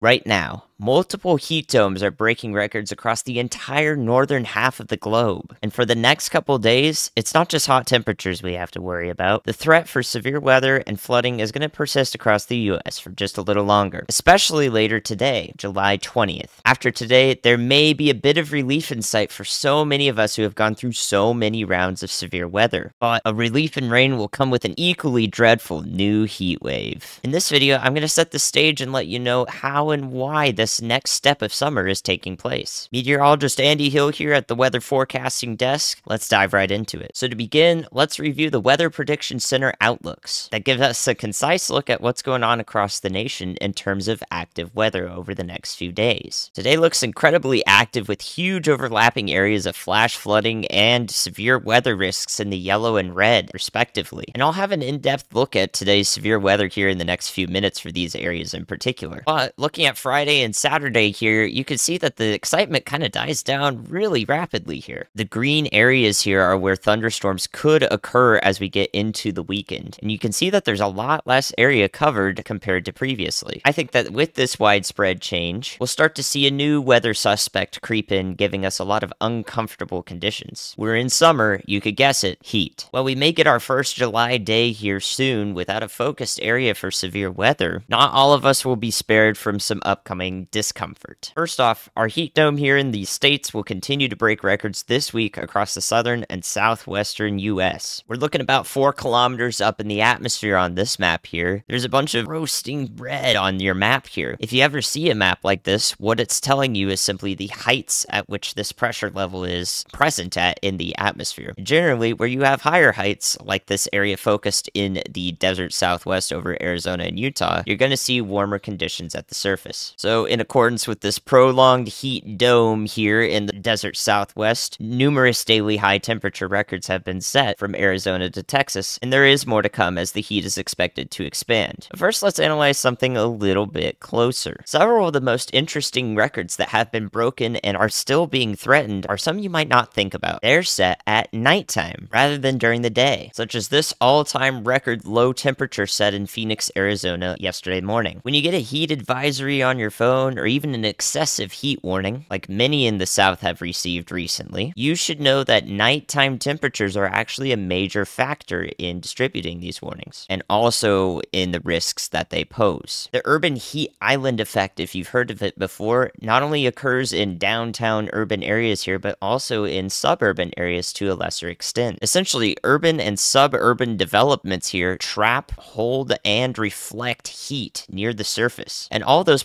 Right now, multiple heat domes are breaking records across the entire northern half of the globe. And for the next couple days, it's not just hot temperatures we have to worry about. The threat for severe weather and flooding is going to persist across the US for just a little longer, especially later today, July 20th. After today, there may be a bit of relief in sight for so many of us who have gone through so many rounds of severe weather. But a relief in rain will come with an equally dreadful new heat wave. In this video, I'm going to set the stage and let you know how and why this next step of summer is taking place. Meteorologist Andy Hill here at the Weather Forecasting Desk. Let's dive right into it. So to begin, let's review the Weather Prediction Center outlooks. That gives us a concise look at what's going on across the nation in terms of active weather over the next few days. Today looks incredibly active with huge overlapping areas of flash flooding and severe weather risks in the yellow and red, respectively. And I'll have an in-depth look at today's severe weather here in the next few minutes for these areas in particular. But looking at Friday and Saturday here, you can see that the excitement kind of dies down really rapidly here. The green areas here are where thunderstorms could occur as we get into the weekend. And you can see that there's a lot less area covered compared to previously. I think that with this widespread change, we'll start to see a new weather suspect creep in, giving us a lot of uncomfortable conditions. We're in summer, you could guess it, heat. While we may get our first July day here soon without a focused area for severe weather, not all of us will be spared from some upcoming discomfort. First off, our heat dome here in the States will continue to break records this week across the southern and southwestern US. We're looking about 4 kilometers up in the atmosphere on this map here. There's a bunch of roasting red on your map here. If you ever see a map like this, what it's telling you is simply the heights at which this pressure level is present at in the atmosphere. Generally, where you have higher heights, like this area focused in the desert southwest over Arizona and Utah, you're going to see warmer conditions at the surface surface. So in accordance with this prolonged heat dome here in the desert southwest, numerous daily high temperature records have been set from Arizona to Texas, and there is more to come as the heat is expected to expand. First, let's analyze something a little bit closer. Several of the most interesting records that have been broken and are still being threatened are some you might not think about. They're set at nighttime rather than during the day, such as this all-time record low temperature set in Phoenix, Arizona yesterday morning. When you get a heat advisory on your phone or even an excessive heat warning, like many in the South have received recently, you should know that nighttime temperatures are actually a major factor in distributing these warnings, and also in the risks that they pose. The urban heat island effect, if you've heard of it before, not only occurs in downtown urban areas here, but also in suburban areas to a lesser extent. Essentially, urban and suburban developments here trap, hold, and reflect heat near the surface, and all those those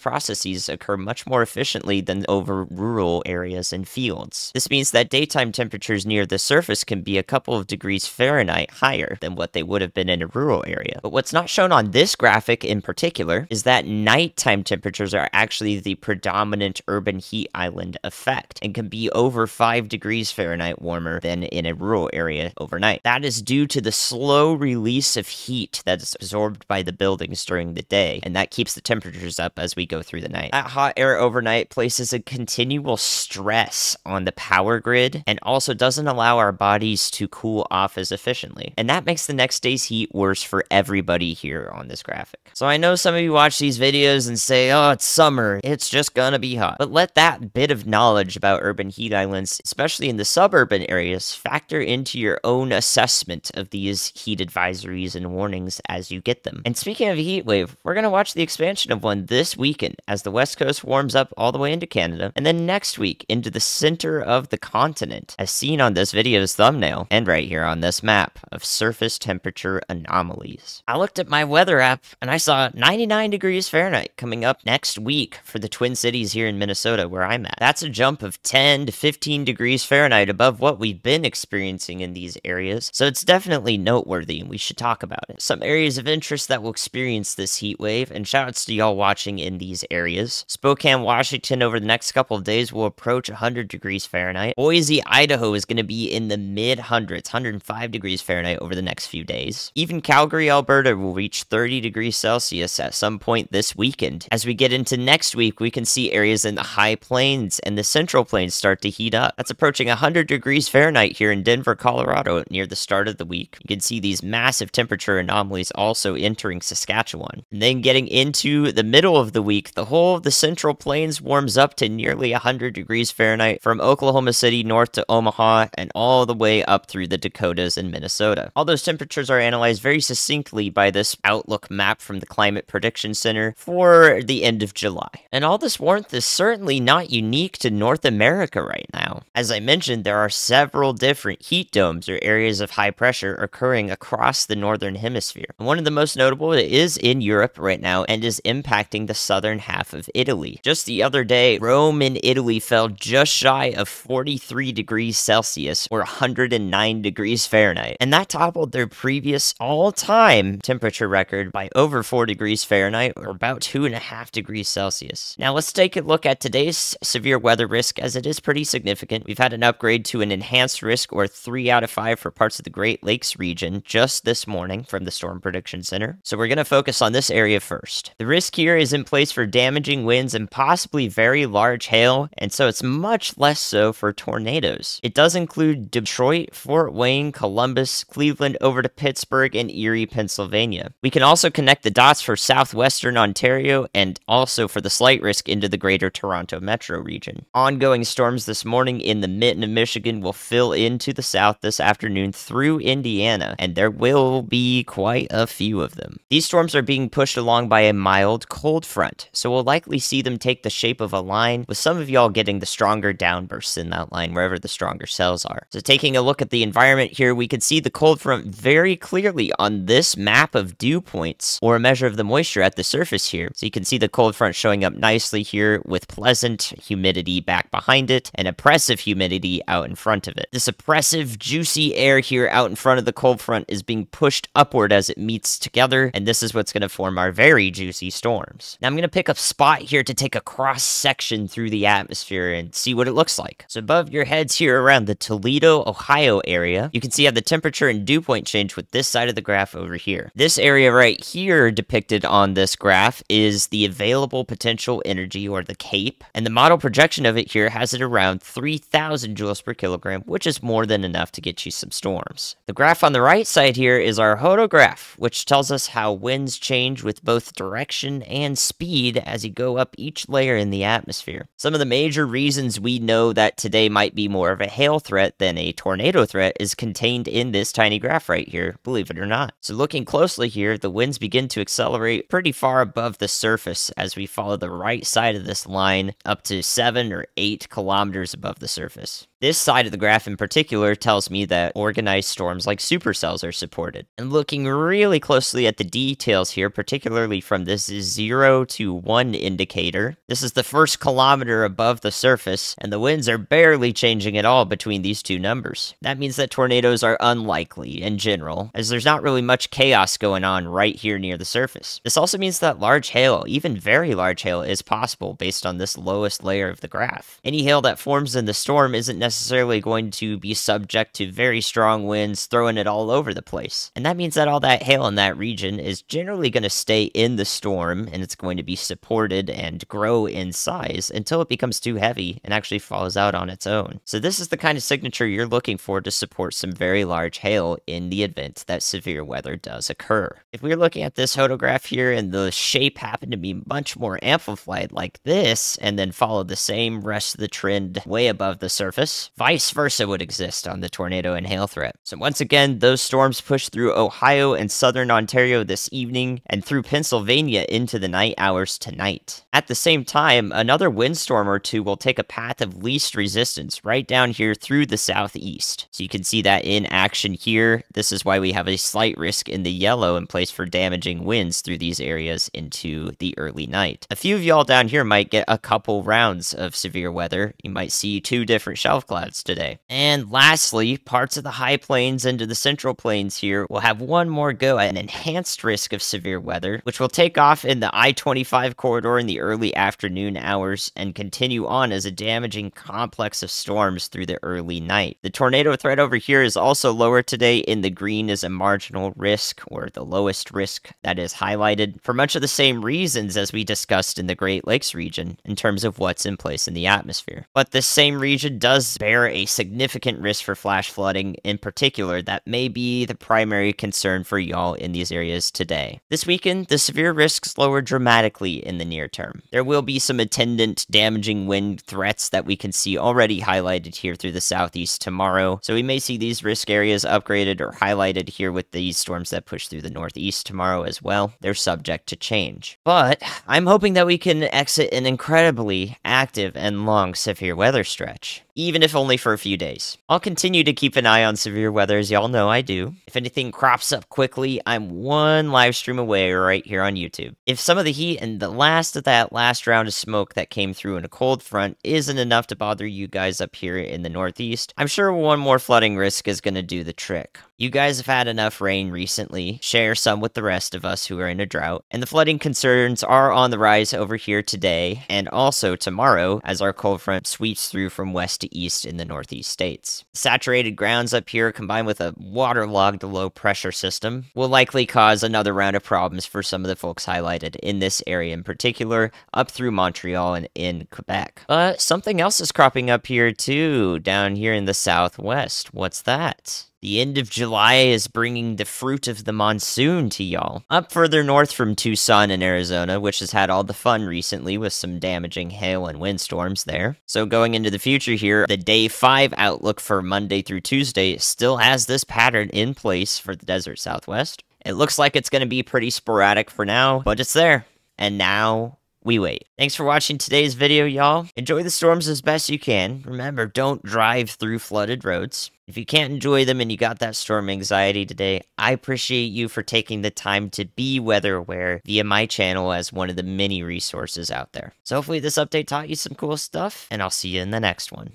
occur much more efficiently than over rural areas and fields. This means that daytime temperatures near the surface can be a couple of degrees Fahrenheit higher than what they would have been in a rural area. But what's not shown on this graphic in particular is that nighttime temperatures are actually the predominant urban heat island effect and can be over 5 degrees Fahrenheit warmer than in a rural area overnight. That is due to the slow release of heat that is absorbed by the buildings during the day, and that keeps the temperatures up as we go through the night. That hot air overnight places a continual stress on the power grid and also doesn't allow our bodies to cool off as efficiently. And that makes the next day's heat worse for everybody here on this graphic. So I know some of you watch these videos and say, oh, it's summer, it's just gonna be hot. But let that bit of knowledge about urban heat islands, especially in the suburban areas, factor into your own assessment of these heat advisories and warnings as you get them. And speaking of heat wave, we're gonna watch the expansion of one this weekend as the West Coast warms up all the way into Canada, and then next week into the center of the continent, as seen on this video's thumbnail and right here on this map of surface temperature anomalies. I looked at my weather app and I saw 99 degrees Fahrenheit coming up next week for the Twin Cities here in Minnesota where I'm at. That's a jump of 10 to 15 degrees Fahrenheit above what we've been experiencing in these areas, so it's definitely noteworthy and we should talk about it. Some areas of interest that will experience this heat wave, and shoutouts to y'all watching in these areas. Spokane, Washington over the next couple of days will approach 100 degrees Fahrenheit. Boise, Idaho is going to be in the mid hundreds, 105 degrees Fahrenheit over the next few days. Even Calgary, Alberta will reach 30 degrees Celsius at some point this weekend. As we get into next week, we can see areas in the high plains and the central plains start to heat up. That's approaching 100 degrees Fahrenheit here in Denver, Colorado near the start of the week. You can see these massive temperature anomalies also entering Saskatchewan. And then getting into the middle of the week, week, the whole the central plains warms up to nearly 100 degrees Fahrenheit from Oklahoma City north to Omaha and all the way up through the Dakotas and Minnesota. All those temperatures are analyzed very succinctly by this outlook map from the Climate Prediction Center for the end of July. And all this warmth is certainly not unique to North America right now. As I mentioned, there are several different heat domes or areas of high pressure occurring across the northern hemisphere. And one of the most notable is in Europe right now and is impacting the southern half of Italy. Just the other day, Rome in Italy fell just shy of 43 degrees Celsius or 109 degrees Fahrenheit, and that toppled their previous all time temperature record by over 4 degrees Fahrenheit or about 2.5 degrees Celsius. Now let's take a look at today's severe weather risk as it is pretty significant. We've had an upgrade to an enhanced risk or 3 out of 5 for parts of the Great Lakes region just this morning from the Storm Prediction Center. So we're going to focus on this area first. The risk here is in place for damaging winds and possibly very large hail, and so it's much less so for tornadoes. It does include Detroit, Fort Wayne, Columbus, Cleveland, over to Pittsburgh, and Erie, Pennsylvania. We can also connect the dots for southwestern Ontario and also for the slight risk into the greater Toronto metro region. Ongoing storms this morning in the mitten of Michigan will fill into the south this afternoon through Indiana, and there will be quite a few of them. These storms are being pushed along by a mild cold front, so we'll likely see them take the shape of a line, with some of y'all getting the stronger downbursts in that line wherever the stronger cells are. So taking a look at the environment here, we can see the cold front very clearly on this map of dew points, or a measure of the moisture at the surface here. So you can see the cold front showing up nicely here with pleasant humidity back behind it and oppressive humidity out in front of it. This oppressive, juicy air here out in front of the cold front is being pushed upward as it meets together, and this is what's going to form our very juicy storms. Now I'm going to pick a spot here to take a cross section through the atmosphere and see what it looks like. So above your heads here around the Toledo, Ohio area, you can see how the temperature and dew point change with this side of the graph over here. This area right here depicted on this graph is the available potential energy or the CAPE, and the model projection of it here has it around 3,000 joules per kilogram, which is more than enough to get you some storms. The graph on the right side here is our hodograph, which tells us how winds change with both direction and speed as you go up each layer in the atmosphere. Some of the major reasons we know that today might be more of a hail threat than a tornado threat is contained in this tiny graph right here, believe it or not. So looking closely here, the winds begin to accelerate pretty far above the surface as we follow the right side of this line up to 7 or 8 kilometers above the surface. This side of the graph in particular tells me that organized storms like supercells are supported. And looking really closely at the details here, particularly from this 0 to 1 indicator, this is the first kilometer above the surface, and the winds are barely changing at all between these two numbers. That means that tornadoes are unlikely in general, as there's not really much chaos going on right here near the surface. This also means that large hail, even very large hail, is possible based on this lowest layer of the graph. Any hail that forms in the storm isn't necessarily necessarily going to be subject to very strong winds throwing it all over the place. And that means that all that hail in that region is generally going to stay in the storm and it's going to be supported and grow in size until it becomes too heavy and actually falls out on its own. So this is the kind of signature you're looking for to support some very large hail in the event that severe weather does occur. If we're looking at this hodograph here and the shape happened to be much more amplified like this and then follow the same rest of the trend way above the surface, Vice versa would exist on the tornado and hail threat. So once again, those storms push through Ohio and southern Ontario this evening and through Pennsylvania into the night hours tonight. At the same time, another windstorm or two will take a path of least resistance right down here through the southeast. So you can see that in action here. This is why we have a slight risk in the yellow in place for damaging winds through these areas into the early night. A few of y'all down here might get a couple rounds of severe weather. You might see two different shelf clouds today. And lastly, parts of the high plains into the central plains here will have one more go at an enhanced risk of severe weather, which will take off in the I-25 corridor in the early afternoon hours and continue on as a damaging complex of storms through the early night. The tornado threat over here is also lower today in the green is a marginal risk or the lowest risk that is highlighted for much of the same reasons as we discussed in the Great Lakes region in terms of what's in place in the atmosphere. But this same region does bear a significant risk for flash flooding in particular that may be the primary concern for y'all in these areas today. This weekend, the severe risks lower dramatically in the near term. There will be some attendant damaging wind threats that we can see already highlighted here through the southeast tomorrow, so we may see these risk areas upgraded or highlighted here with these storms that push through the northeast tomorrow as well. They're subject to change. But I'm hoping that we can exit an incredibly active and long severe weather stretch even if only for a few days. I'll continue to keep an eye on severe weather, as y'all know I do. If anything crops up quickly, I'm one live stream away right here on YouTube. If some of the heat and the last of that last round of smoke that came through in a cold front isn't enough to bother you guys up here in the Northeast, I'm sure one more flooding risk is going to do the trick. You guys have had enough rain recently, share some with the rest of us who are in a drought, and the flooding concerns are on the rise over here today and also tomorrow as our cold front sweeps through from west to east in the northeast states. Saturated grounds up here combined with a waterlogged low pressure system will likely cause another round of problems for some of the folks highlighted in this area in particular, up through Montreal and in Quebec. But something else is cropping up here too, down here in the southwest. What's that? The end of July is bringing the fruit of the monsoon to y'all. Up further north from Tucson in Arizona, which has had all the fun recently with some damaging hail and windstorms there. So going into the future here, the day 5 outlook for Monday through Tuesday still has this pattern in place for the desert southwest. It looks like it's going to be pretty sporadic for now, but it's there. And now we wait. Thanks for watching today's video, y'all. Enjoy the storms as best you can. Remember, don't drive through flooded roads. If you can't enjoy them and you got that storm anxiety today, I appreciate you for taking the time to be weather aware via my channel as one of the many resources out there. So hopefully this update taught you some cool stuff, and I'll see you in the next one.